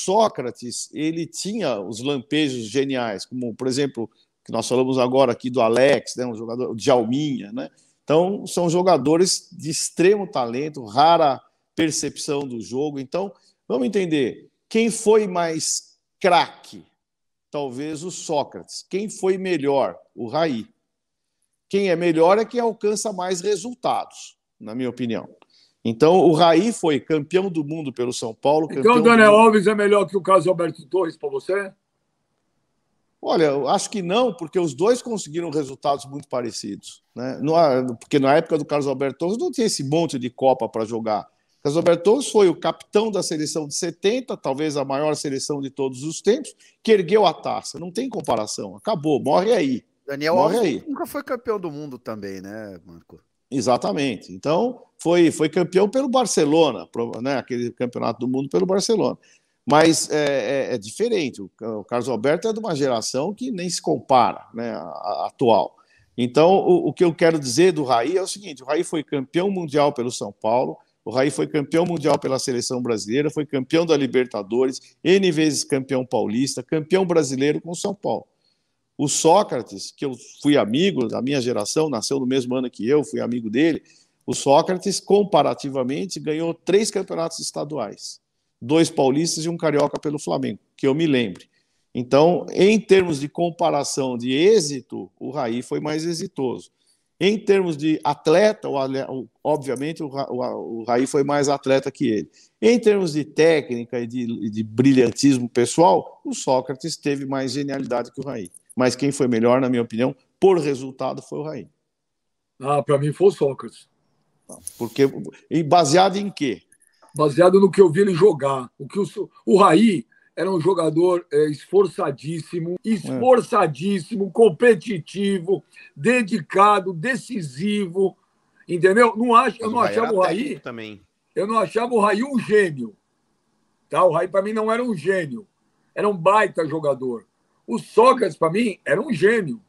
Sócrates, ele tinha os lampejos geniais, como, por exemplo, que nós falamos agora aqui do Alex, né, um jogador de Alminha, né? Então, são jogadores de extremo talento, rara percepção do jogo. Então, vamos entender, quem foi mais craque? Talvez o Sócrates. Quem foi melhor? O Raí. Quem é melhor é quem alcança mais resultados, na minha opinião. Então, o Raí foi campeão do mundo pelo São Paulo. Então, o Daniel do... Alves é melhor que o Carlos Alberto Torres para você? Olha, eu acho que não, porque os dois conseguiram resultados muito parecidos. Né? porque na época do Carlos Alberto Torres não tinha esse monte de Copa para jogar. Carlos Alberto Torres foi o capitão da seleção de 70, talvez a maior seleção de todos os tempos, que ergueu a taça. Não tem comparação. Acabou, morre aí. Daniel morre Alves aí. nunca foi campeão do mundo também, né, Marco? Exatamente. Então, foi, foi campeão pelo Barcelona, né, aquele campeonato do mundo pelo Barcelona. Mas é, é, é diferente. O, Carlos Alberto é de uma geração que nem se compara, né, atual. Então, o, o, que eu quero dizer do Raí é o seguinte: o Raí foi campeão mundial pelo São Paulo, o Raí foi campeão mundial pela seleção brasileira, foi campeão da Libertadores, N vezes campeão paulista, campeão brasileiro com o São Paulo. O Sócrates, que eu fui amigo da minha geração, nasceu no mesmo ano que eu, fui amigo dele. O Sócrates, comparativamente, ganhou três campeonatos estaduais, dois paulistas e um carioca pelo Flamengo, que eu me lembre. Então, em termos de comparação de êxito, o Raí foi mais exitoso. Em termos de atleta, obviamente o Raí foi mais atleta que ele. Em termos de técnica e de, de brilhantismo pessoal, o Sócrates teve mais genialidade que o Raí. Mas quem foi melhor, na minha opinião, por resultado, foi o Raí. Ah, para mim foi o Sócrates. Porque, e baseado em quê? Baseado no que eu vi ele jogar. O, que o, o Raí era um jogador é, esforçadíssimo, esforçadíssimo, competitivo, dedicado, decisivo, entendeu? Não acho, eu não achava o Raí também. Eu não achava o Raí um gênio, tá? O Raí para mim não era um gênio, era um baita jogador. O Sócrates para mim era um gênio.